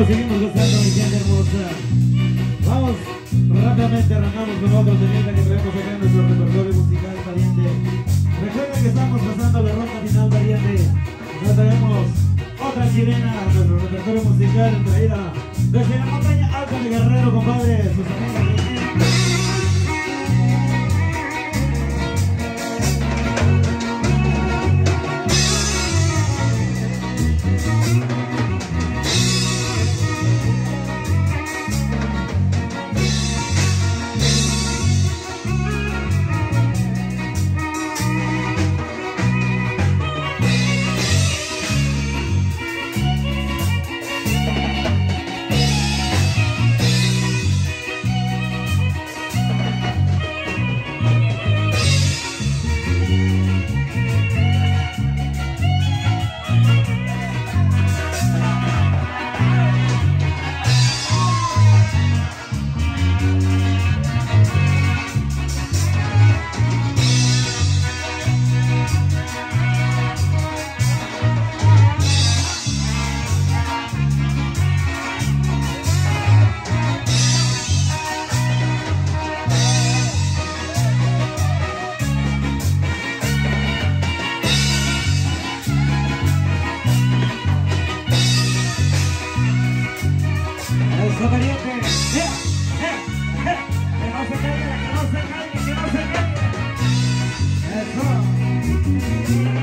lo seguimos gozando, mi gente hermosa. Vamos, rápidamente arrancamos con otro temita que traemos acá en nuestro repertorio musical, pariente. Recuerden que estamos pasando la ronda final, pariente. Ya traemos otra chilena a nuestro repertorio musical traída desde la montaña alta de Guerrero, compadres. Eso, pariente. ¡Eh! ¡Eh! ¡Eh! Que no se caiga, que no se caiga, que no se caiga. Eso.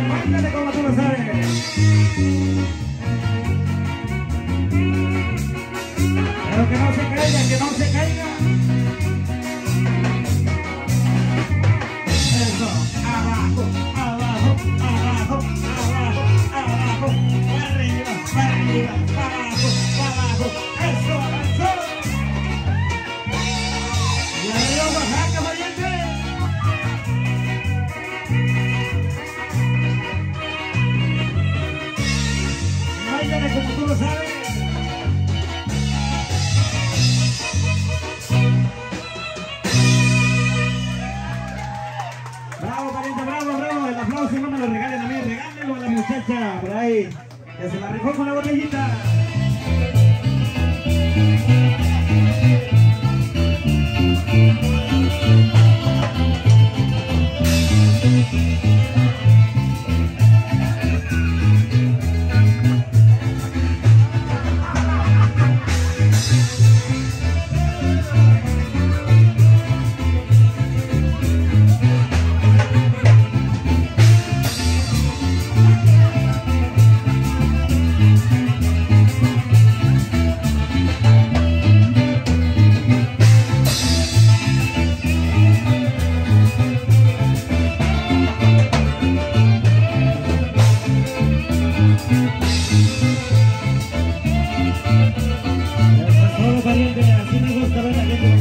Báilale como tú lo sabes. Pero que no se caiga, que no se caiga. Ahí. Que se la rifó con la botellita. saludos, Carolina.